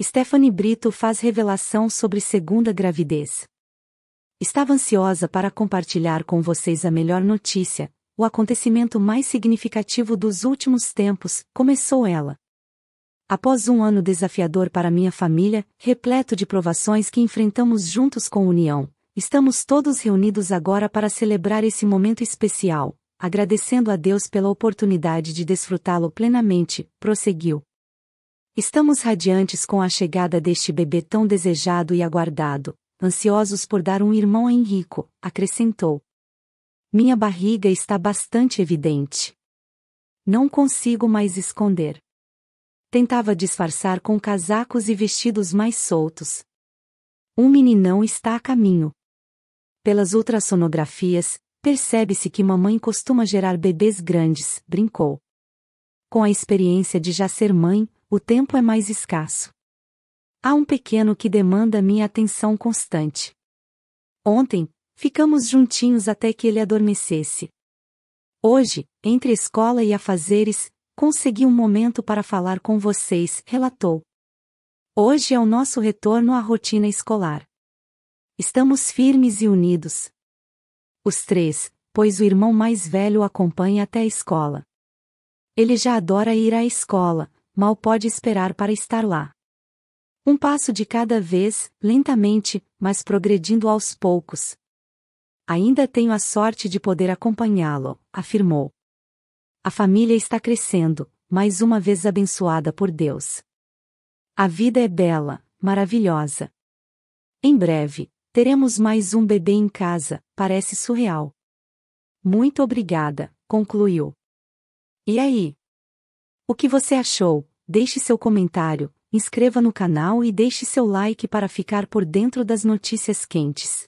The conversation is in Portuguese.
Stephanie Brito faz revelação sobre segunda gravidez. Estava ansiosa para compartilhar com vocês a melhor notícia, o acontecimento mais significativo dos últimos tempos, começou ela. Após um ano desafiador para minha família, repleto de provações que enfrentamos juntos com união, estamos todos reunidos agora para celebrar esse momento especial, agradecendo a Deus pela oportunidade de desfrutá-lo plenamente, prosseguiu. Estamos radiantes com a chegada deste bebê tão desejado e aguardado, ansiosos por dar um irmão a Henrico, acrescentou. Minha barriga está bastante evidente. Não consigo mais esconder. Tentava disfarçar com casacos e vestidos mais soltos. Um meninão está a caminho. Pelas ultrassonografias, percebe-se que mamãe costuma gerar bebês grandes, brincou. Com a experiência de já ser mãe, o tempo é mais escasso. Há um pequeno que demanda minha atenção constante. Ontem, ficamos juntinhos até que ele adormecesse. Hoje, entre escola e afazeres, consegui um momento para falar com vocês, relatou. Hoje é o nosso retorno à rotina escolar. Estamos firmes e unidos. Os três, pois o irmão mais velho acompanha até a escola. Ele já adora ir à escola, mal pode esperar para estar lá. Um passo de cada vez, lentamente, mas progredindo aos poucos. Ainda tenho a sorte de poder acompanhá-lo, afirmou. A família está crescendo, mais uma vez abençoada por Deus. A vida é bela, maravilhosa. Em breve, teremos mais um bebê em casa, parece surreal. Muito obrigada, concluiu. E aí? O que você achou? Deixe seu comentário, inscreva no canal e deixe seu like para ficar por dentro das notícias quentes.